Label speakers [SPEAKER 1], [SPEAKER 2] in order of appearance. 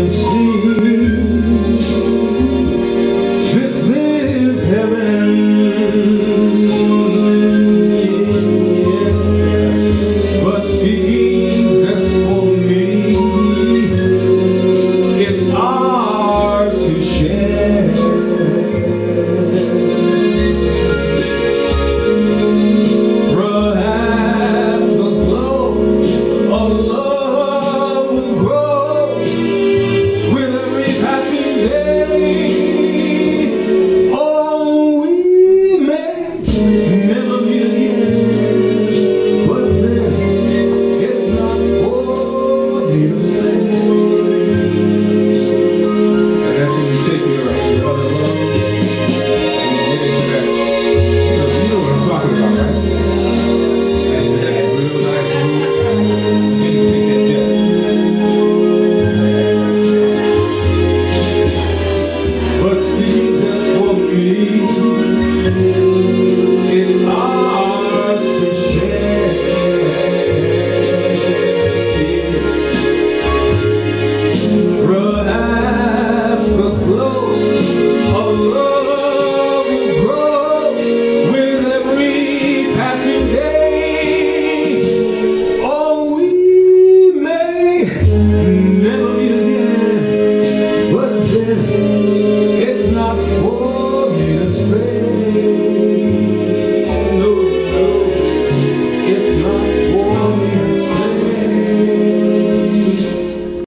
[SPEAKER 1] is sing.